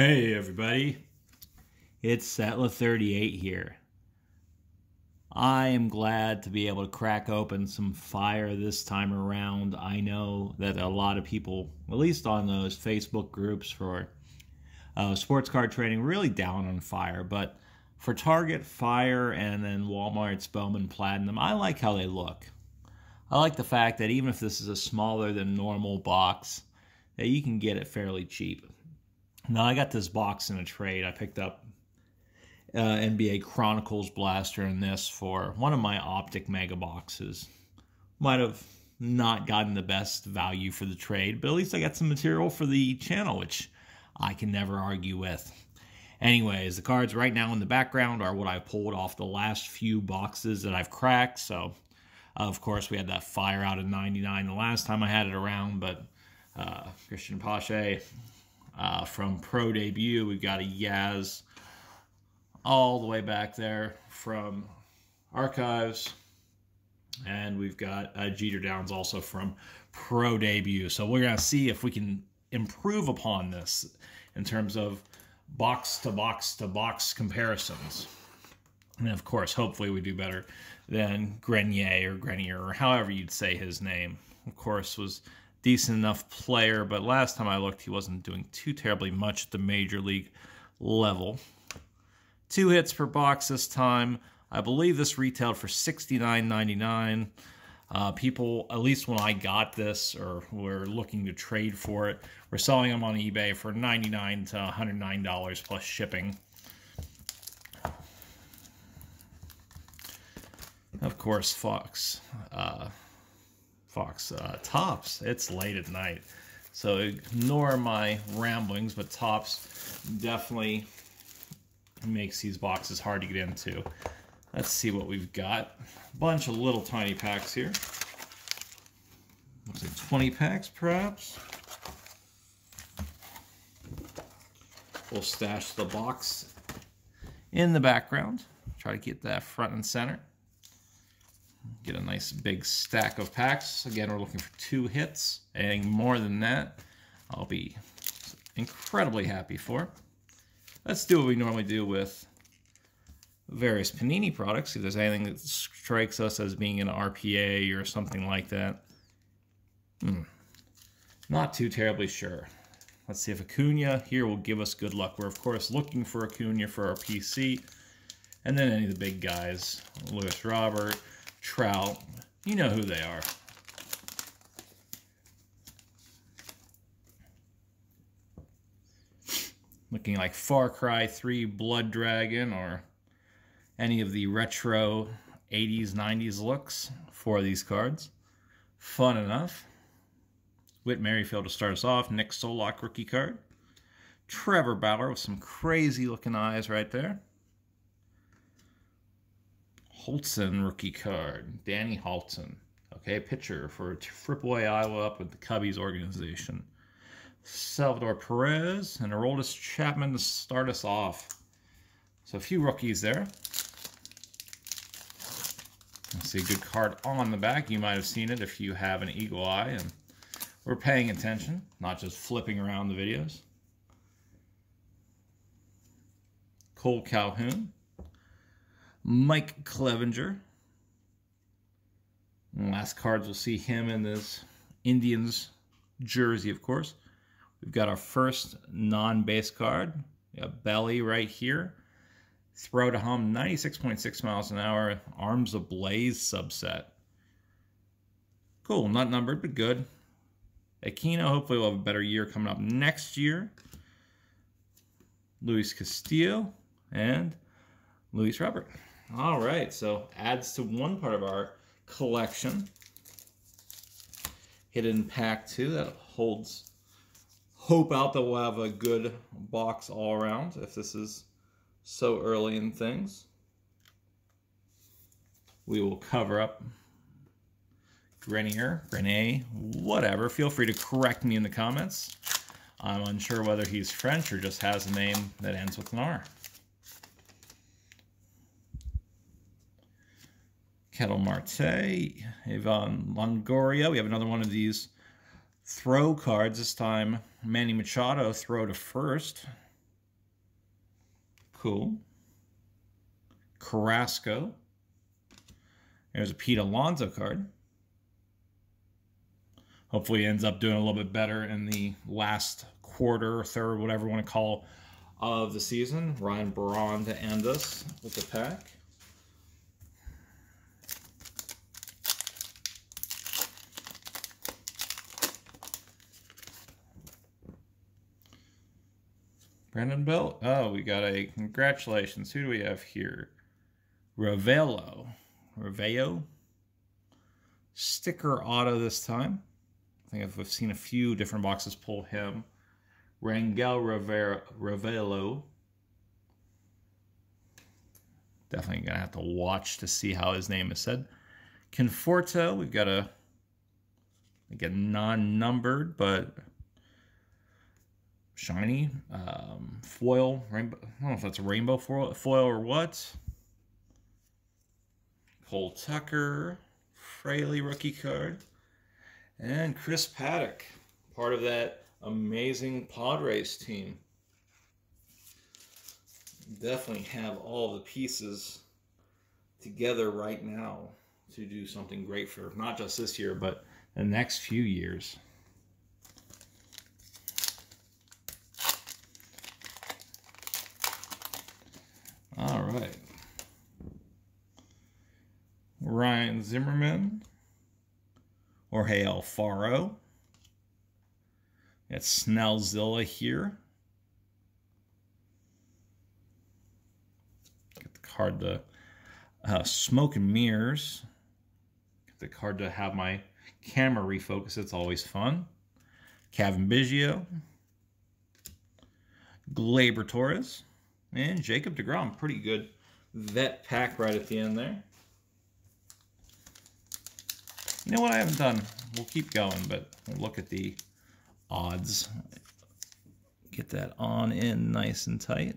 Hey everybody, it's Settler38 here. I am glad to be able to crack open some fire this time around. I know that a lot of people, at least on those Facebook groups for uh, sports card trading, really down on fire. But for Target, Fire, and then Walmart's Bowman Platinum, I like how they look. I like the fact that even if this is a smaller than normal box, that you can get it fairly cheap. Now I got this box in a trade. I picked up uh, NBA Chronicles Blaster in this for one of my Optic Mega boxes. Might have not gotten the best value for the trade, but at least I got some material for the channel, which I can never argue with. Anyways, the cards right now in the background are what I pulled off the last few boxes that I've cracked. So, of course, we had that fire out of 99 the last time I had it around, but uh, Cristian Pache uh, from Pro Debut, we've got a Yaz all the way back there from Archives. And we've got a Jeter Downs also from Pro Debut. So we're going to see if we can improve upon this in terms of box to box to box comparisons. And of course, hopefully we do better than Grenier or Grenier or however you'd say his name. Of course, was decent enough player, but last time I looked, he wasn't doing too terribly much at the major league level. Two hits per box this time. I believe this retailed for $69.99. Uh, people, at least when I got this or were looking to trade for it, were selling them on eBay for 99 to $109 plus shipping. Of course, Fox. Uh, Fox uh, Topps. It's late at night, so ignore my ramblings, but Tops definitely makes these boxes hard to get into. Let's see what we've got. A bunch of little tiny packs here. Looks like 20 packs, perhaps. We'll stash the box in the background. Try to get that front and center. Get a nice big stack of packs. Again, we're looking for two hits. Anything more than that, I'll be incredibly happy for. Let's do what we normally do with various Panini products. If there's anything that strikes us as being an RPA or something like that. Hmm. Not too terribly sure. Let's see if Acuna here will give us good luck. We're, of course, looking for Acuna for our PC. And then any of the big guys. Luis Robert, Trout. You know who they are. Looking like Far Cry 3 Blood Dragon or any of the retro 80s, 90s looks for these cards. Fun enough. Whit Merrifield to start us off. Nick Solak rookie card. Trevor Bauer with some crazy looking eyes right there. Hultzen rookie card. Danny Hultzen. Okay, pitcher for AAA Iowa up with the Cubbies organization. Salvador Perez and Aroldis Chapman to start us off. So a few rookies there. I see a good card on the back. You might have seen it if you have an eagle eye and we're paying attention, not just flipping around the videos. Cole Calhoun. Mike Clevinger. last cards, we'll see him in this Indians jersey, of course. We've got our first non-base card. We got Belly right here. Throw to home, 96.6 miles an hour. Arms ablaze subset. Cool, not numbered, but good. Aquino, hopefully we'll have a better year coming up next year. Luis Castillo and Luis Robert. All right, so adds to one part of our collection. Hidden pack two that holds hope out that we'll have a good box all around if this is so early in things. We will cover up Grenier, Grenier, whatever. Feel free to correct me in the comments. I'm unsure whether he's French or just has a name that ends with an R. Ketel Marte, Evan Longoria. We have another one of these throw cards. This time, Manny Machado throw to first. Cool. Carrasco. There's a Pete Alonso card. Hopefully, he ends up doing a little bit better in the last quarter, third, whatever you want to call, of the season. Ryan Braun to end us with the pack. Brandon Belt. Oh, we got a congratulations. Who do we have here? Ravelo. Ravelo. Sticker auto this time. I think I've seen a few different boxes pull him. Rangel Rivera, Ravelo. Definitely going to have to watch to see how his name is said. Conforto, we've got a, again, non-numbered, but shiny um, foil rainbow. I don't know if that's a rainbow foil, foil or what. Cole Tucker, Fraley rookie card, and Chris Paddack, part of that amazing Padres team. Definitely have all the pieces together right now to do something great for not just this year, but the next few years. Right. Ryan Zimmerman. Jorge Alfaro. It's Snellzilla here. Get the card to uh, Smoke and Mirrors. Get the card to have my camera refocus. It's always fun. Cavan Biggio. Gleyber Torres. And Jacob DeGrom, pretty good vet pack right at the end there. You know what I haven't done? We'll keep going, but we'll look at the odds. Get that on in nice and tight.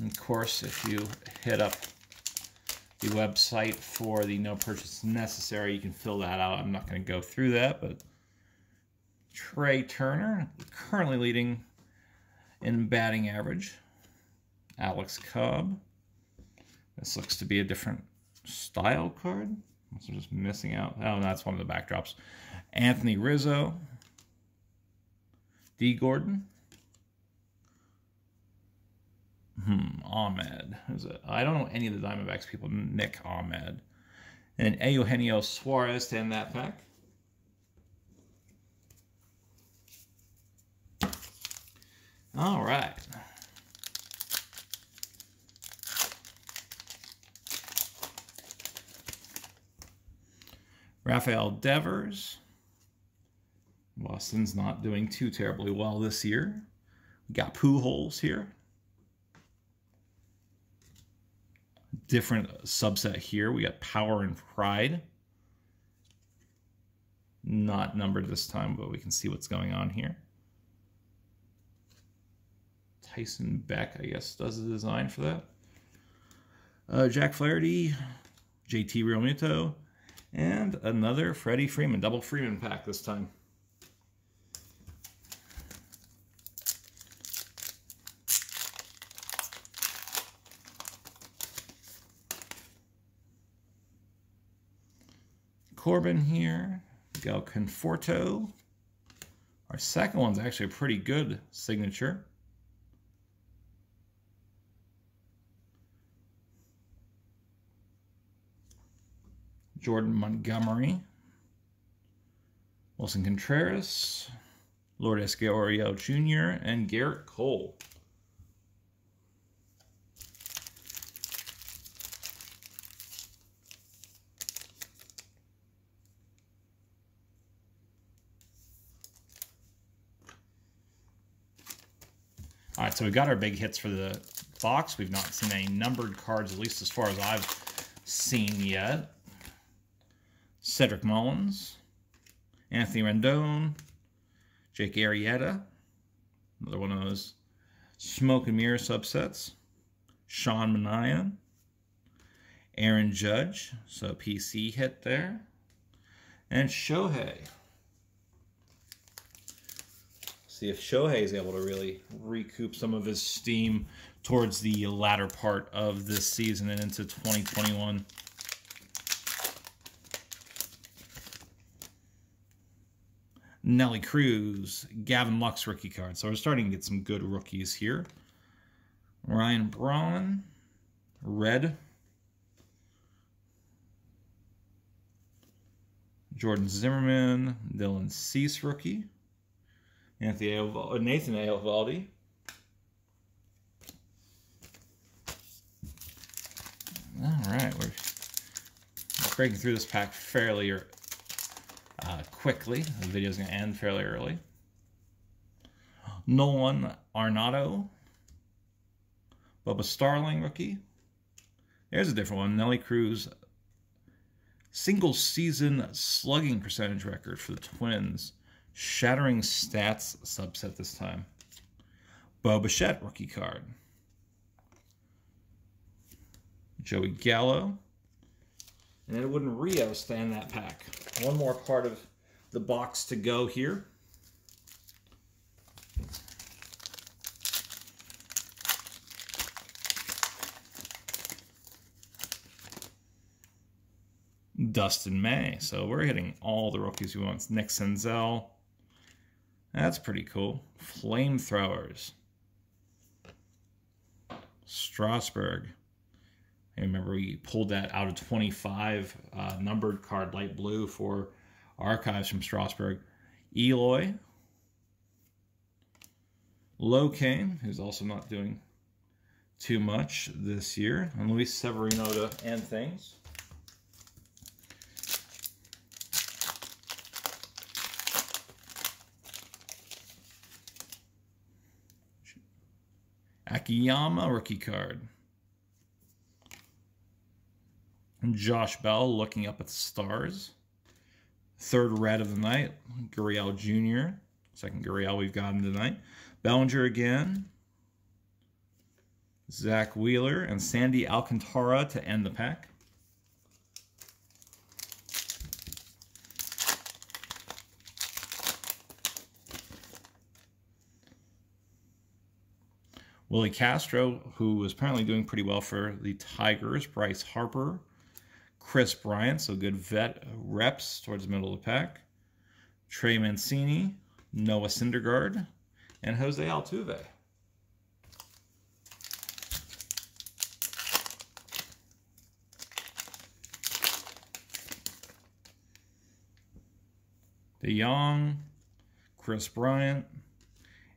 And of course, if you hit up the website for the no purchase necessary, you can fill that out. I'm not going to go through that, but Trea Turner, currently leading in batting average. Alex Cobb. This looks to be a different style card. I'm just missing out. Oh, that's one of the backdrops. Anthony Rizzo. Dee Gordon. Hmm, Ahmed. It? I don't know any of the Diamondbacks people. Nick Ahmed. And Eugenio Suarez to end that pack. All right. Rafael Devers. Boston's not doing too terribly well this year. We got Pujols here. Different subset here. We got Power and Pride. Not numbered this time, but we can see what's going on here. Tyson Beck, I guess, does the design for that. Uh, Jack Flaherty, JT Realmuto, and another Freddie Freeman, double Freeman pack this time. Corbin here. Go Conforto. Our second one's actually a pretty good signature. Jordan Montgomery, Willson Contreras, Lourdes Gurriel Jr., and Gerrit Cole. All right, so we got our big hits for the box. We've not seen any numbered cards, at least as far as I've seen yet. Cedric Mullins, Anthony Rendon, Jake Arrieta, another one of those smoke and mirror subsets, Sean Manaea, Aaron Judge, so PC hit there, and Shohei. See if Shohei is able to really recoup some of his steam towards the latter part of this season and into 2021. Nelly Cruz, Gavin Lux rookie card. So we're starting to get some good rookies here. Ryan Braun, red. Jordan Zimmermann, Dylan Cease rookie. Anthony Nathan Eovaldi. Uh, All right, we're breaking through this pack fairly er- uh, quickly. The video is going to end fairly early. Nolan Arenado. Bubba Starling rookie. There's a different one. Nelly Cruz. Single season slugging percentage record for the Twins. Shattering stats subset this time. Bo Bichette rookie card. Joey Gallo. And Edwin Rios stay in that pack. One more part of the box to go here. Dustin May. So we're hitting all the rookies we want. Nick Senzel. That's pretty cool. Flamethrowers. Strasburg. I remember we pulled that out of 25 uh, numbered card, light blue, for archives from Strasburg. Eloy. Locane, who's also not doing too much this year. And Luis Severino to end things. Akiyama rookie card. Josh Bell looking up at the stars. Third red of the night, Gurriel Jr. Second Gurriel we've gotten tonight. Bellinger again. Zack Wheeler and Sandy Alcantara to end the pack. Willi Castro, who was apparently doing pretty well for the Tigers. Bryce Harper, Kris Bryant, so good vet reps towards the middle of the pack. Trey Mancini, Noah Syndergaard, and Jose Altuve. DeJong, Kris Bryant,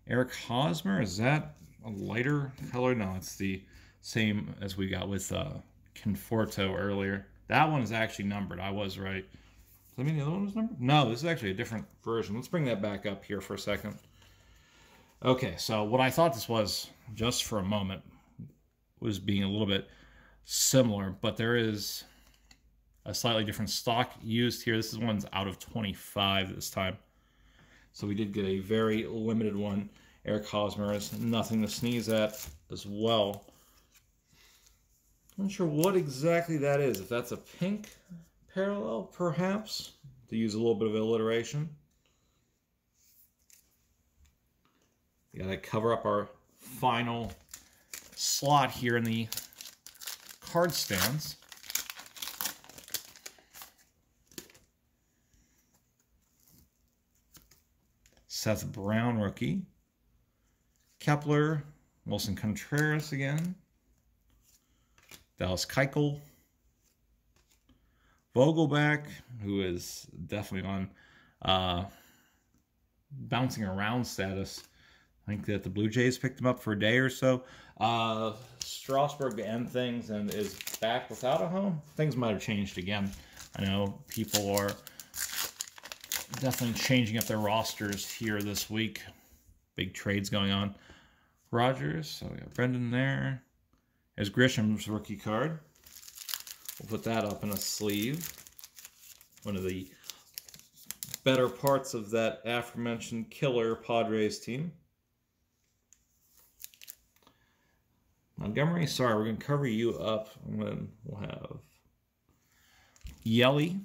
Eric Hosmer. Is that a lighter color? No, it's the same as we got with uh, Conforto earlier. That one is actually numbered. I was right. Does that mean the other one was numbered? No, this is actually a different version. Let's bring that back up here for a second. Okay, so what I thought this was, just for a moment, was being a little bit similar, but there is a slightly different stock used here. This is one's out of 25 this time. So we did get a very limited one. Eric Hosmer is nothing to sneeze at as well. I'm not sure what exactly that is. If that's a pink parallel, perhaps, to use a little bit of alliteration. We gotta cover up our final slot here in the card stands. Seth Brown rookie. Kepler, Willson Contreras again. Dallas Keuchel, Vogelbach, who is definitely on uh, bouncing around status. I think that the Blue Jays picked him up for a day or so. Uh, Strasburg to end things and is back without a home. Things might have changed again. I know people are definitely changing up their rosters here this week. Big trades going on. Rogers, so we got Brendan there as Grisham's rookie card. We'll put that up in a sleeve. One of the better parts of that aforementioned killer Padres team. Montgomery, sorry, we're going to cover you up, and then we'll have Yelly,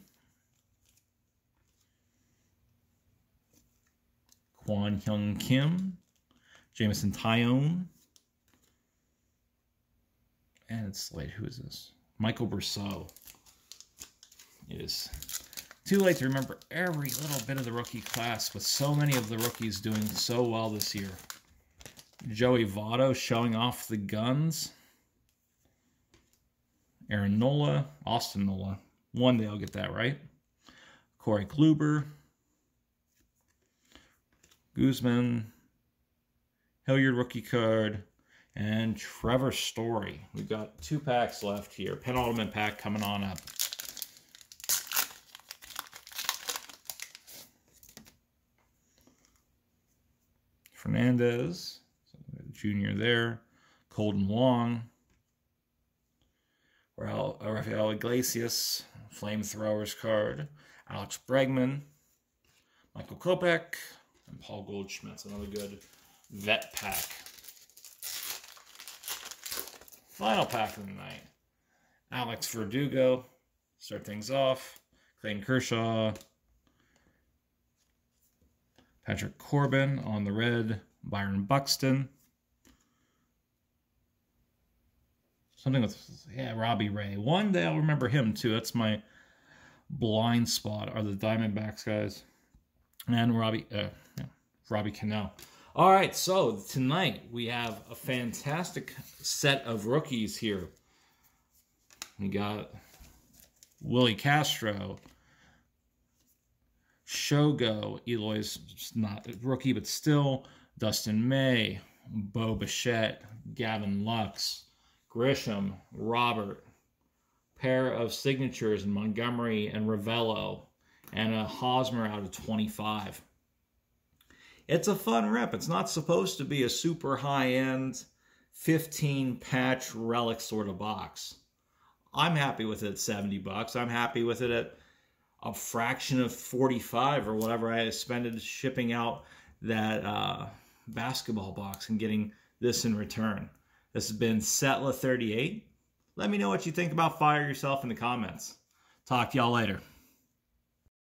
Kwang Hyun Kim, Jameson Taillon, and it's late. Who is this? Michael Brosseau. It is too late to remember every little bit of the rookie class, with so many of the rookies doing so well this year. Joey Votto showing off the guns. Aaron Nola, Austin Nola. One day I'll get that right. Corey Kluber, Guzman, Hilliard rookie card, and Trevor Story. We've got two packs left here. Penultimate pack coming on up. Fernandez, junior there. Kolten Wong. Uh, Rafael Iglesias, Flamethrowers card. Alex Bregman. Michael Kopech. And Paul Goldschmidt. another good vet pack. Final pack of the night. Alex Verdugo. Start things off. Clayton Kershaw. Patrick Corbin on the red. Byron Buxton. Something with, yeah, Robbie Ray. One day I'll remember him too. That's my blind spot, are the Diamondbacks guys. And Robbie, uh, yeah, Robbie Cano. All right, so tonight we have a fantastic set of rookies here. We got Willi Castro, Shogo, Eloy's not a rookie, but still, Dustin May, Bo Bichette, Gavin Lux, Grisham, Robert, pair of signatures in Montgomery and Ravelo, and a Hosmer out of 25. It's a fun rep. It's not supposed to be a super high end 15 patch relic sort of box. I'm happy with it at 70 bucks. I'm happy with it at a fraction of 45 or whatever I spent shipping out that uh, basketball box and getting this in return. This has been Setla38. Let me know what you think about Fire Yourself in the comments. Talk to y'all later.